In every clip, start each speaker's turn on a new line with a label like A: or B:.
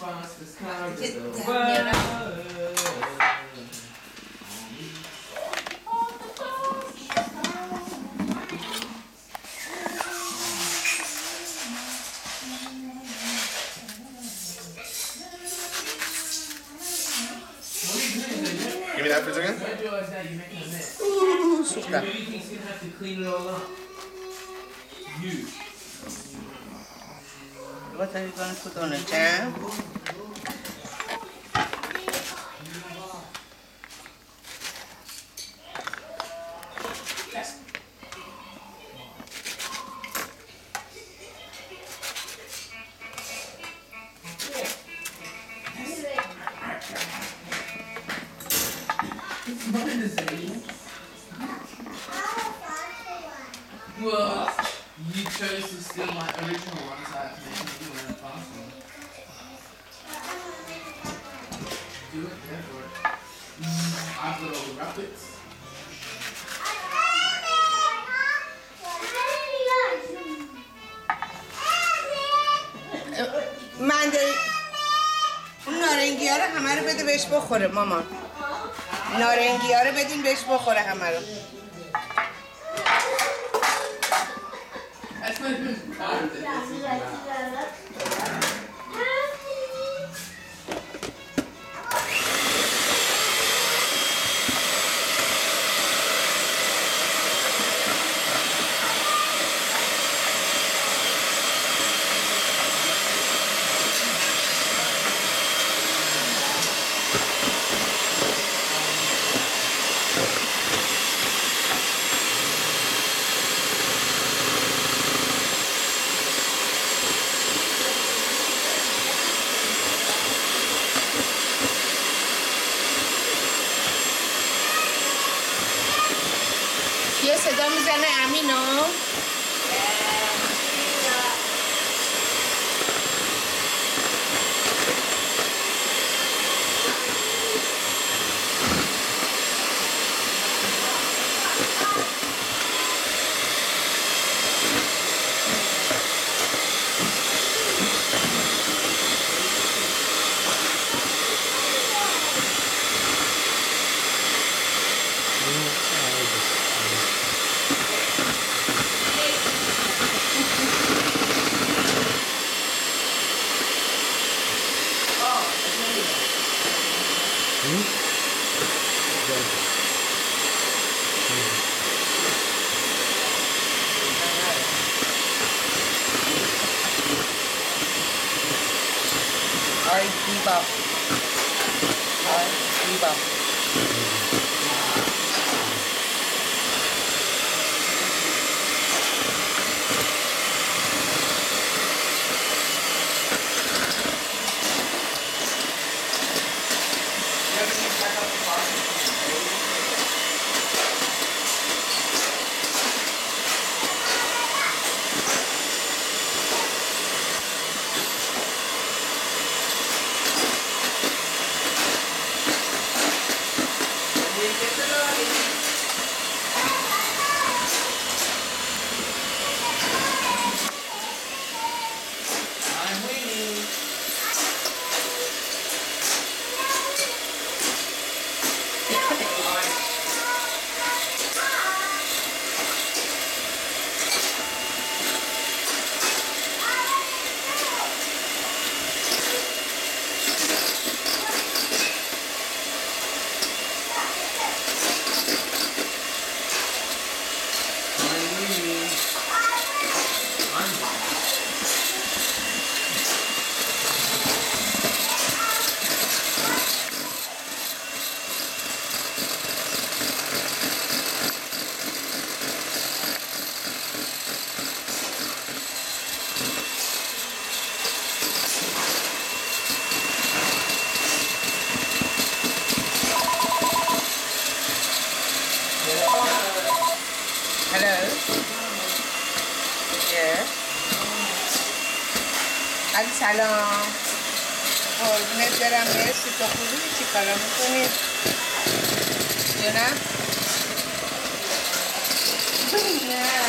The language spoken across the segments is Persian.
A: response is kind of. Give me that for a
B: second. You have to clean it all up. You. What are you gonna put on a jam.
C: What is it? Whoa. You chose to steal my original one, so I have to make a new one one. Do it. Mm, I've got all the rabbits.
B: منده اون نارنگی ها رو همه رو بده بهش بخوره مامان نارنگی ها رو بدین بهش بخوره همه رو Erstmal mit dem
C: Karte. sana amin, no? там.
B: Hello? Yes? علی سلام قربونت برم مرسی تو خوبی چی کارا می‌کنی؟ یا نه؟ نه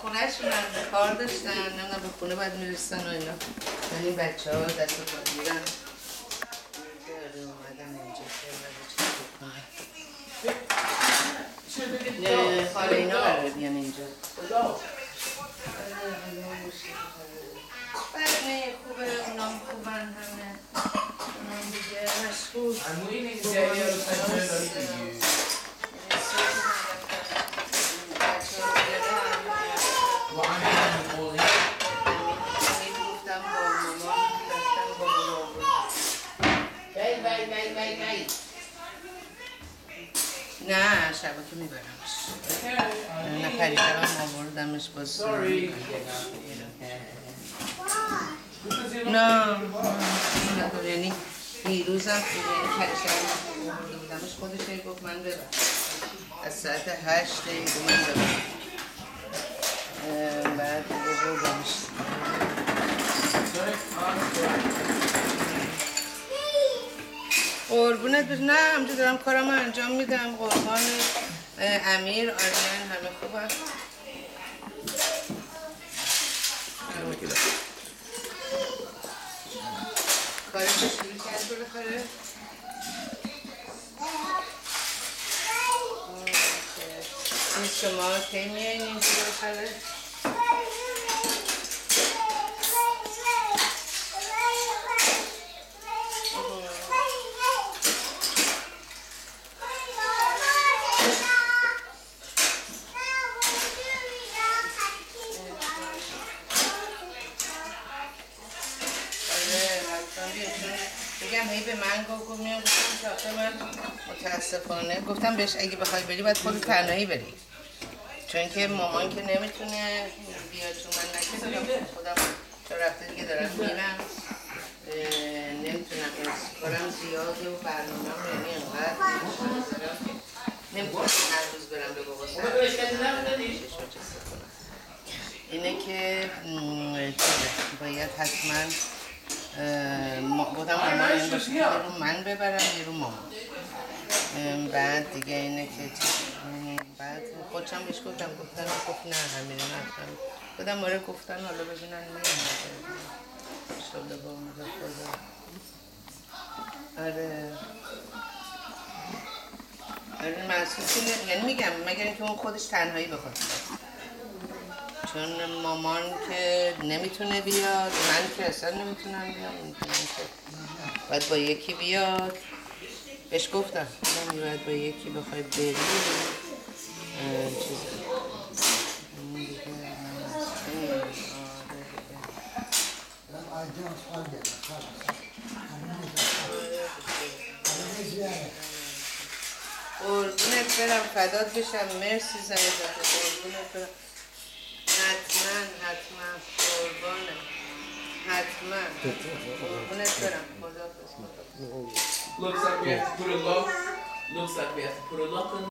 B: خونهشون هم کار داشتن نمی‌دونم به خونه باید می‌رسن و اینا. من این بچه ها دست پا آره. نه اینا قراره بیان اینجا. بله خوبه اونام خوبن همه. اونام دیگه مشغول
C: bye, bye.
B: نه شبا که میبرمش. نه پریشبم آوردمش باز
C: Sorry.
B: نه نه یعنی دیروزم پریشبم آورده بودمش خودش هی گفت من ببر از ساعت هشت دیگه من ببر اه، بعد دیگه بردمش قربونت بش نه همجا دارم کارم انجام میدم. قربان امیر آریان همه خوبم کارش رو شروع کرد بالاخره. شما کی میایین اینجا بالاخره آره حتما بیا چون هی به من گفت گفت میام گفتم آخه من. متاسفانه گفتم بهش اگه بخوای بری باید خود تنهایی بری. چون که مامان که نمی‌تونه بیاد چون من نکردم خودم چون رفته دیگه دارم میرم. نمی‌تونم کارم زیاده و برنامه هم یعنی انقدر نمی‌تونم هر روز برم به بابا اینه که باید حتما بودم مامان این باشه رو من ببرم یه رو مامان. ام، بعد دیگه اینه که بعد خودشم بهش گفتم گفتن گفت نه همین نفتم بودم آره گفتن حالا ببینن میام شده با اون خدا آره. آره محسوس اینه- یعنی میگم مگر اینکه اون خودش تنهایی بخواد. چون مامان که نمی‌تونه بیاد من که اصلا نمی‌تونم بیام باید با یکی بیاد. بهش گفتم باید با یکی بخوای بری. قربونت برم فدات بشم. مرسی زنی قربونت برم.
C: Looks like we have to put a lock, looks like we have to put a lock on